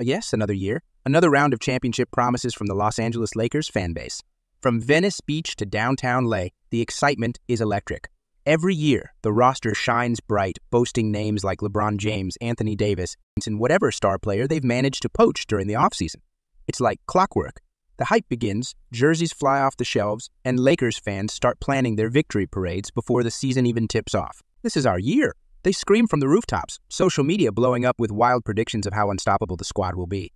Uh, yes, another year, another round of championship promises from the Los Angeles Lakers fan base. From Venice Beach to downtown LA, the excitement is electric. Every year, the roster shines bright, boasting names like LeBron James, Anthony Davis, and whatever star player they've managed to poach during the offseason. It's like clockwork. The hype begins, jerseys fly off the shelves, and Lakers fans start planning their victory parades before the season even tips off. This is our year. They scream from the rooftops, social media blowing up with wild predictions of how unstoppable the squad will be.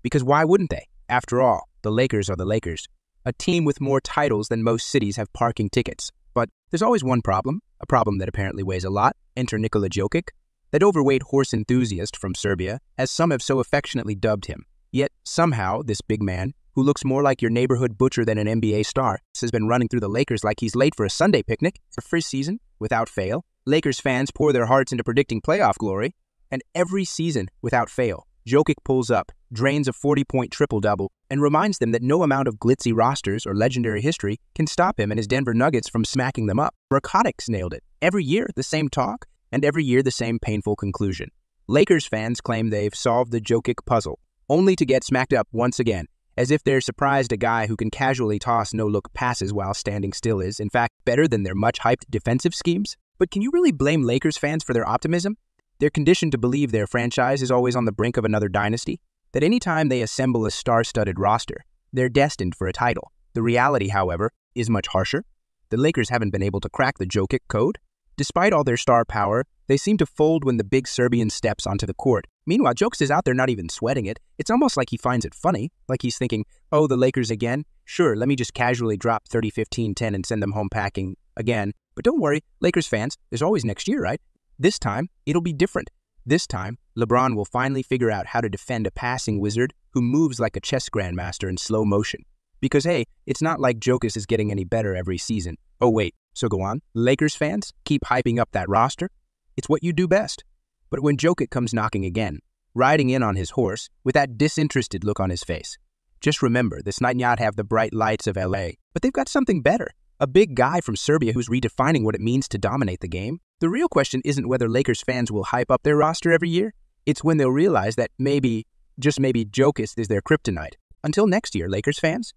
Because why wouldn't they? After all, the Lakers are the Lakers. A team with more titles than most cities have parking tickets. But there's always one problem, a problem that apparently weighs a lot. Enter Nikola Jokic, that overweight horse enthusiast from Serbia, as some have so affectionately dubbed him. Yet, somehow, this big man, who looks more like your neighborhood butcher than an NBA star, has been running through the Lakers like he's late for a Sunday picnic. For first season, without fail, Lakers fans pour their hearts into predicting playoff glory, and every season, without fail, Jokic pulls up, drains a 40-point triple-double, and reminds them that no amount of glitzy rosters or legendary history can stop him and his Denver Nuggets from smacking them up. Narcotics nailed it. Every year, the same talk, and every year the same painful conclusion. Lakers fans claim they've solved the Jokic puzzle, only to get smacked up once again, as if they're surprised a guy who can casually toss no-look passes while standing still is, in fact, better than their much-hyped defensive schemes. But can you really blame Lakers fans for their optimism? They're conditioned to believe their franchise is always on the brink of another dynasty, that any time they assemble a star-studded roster, they're destined for a title. The reality, however, is much harsher. The Lakers haven't been able to crack the Jokic code. Despite all their star power, they seem to fold when the big Serbian steps onto the court. Meanwhile, Jokic is out there not even sweating it. It's almost like he finds it funny, like he's thinking, oh, the Lakers again? Sure, let me just casually drop 30, 15, 10 and send them home packing again. But don't worry, Lakers fans, there's always next year, right? This time, it'll be different. This time, LeBron will finally figure out how to defend a passing wizard who moves like a chess grandmaster in slow motion. Because hey, it's not like Jokic is getting any better every season. Oh wait, so go on. Lakers fans, keep hyping up that roster. It's what you do best. But when Jokic comes knocking again, riding in on his horse with that disinterested look on his face, just remember this might not have the bright lights of LA, but they've got something better. A big guy from Serbia who's redefining what it means to dominate the game. The real question isn't whether Lakers fans will hype up their roster every year. It's when they'll realize that maybe, just maybe, Jokic is their kryptonite. Until next year, Lakers fans,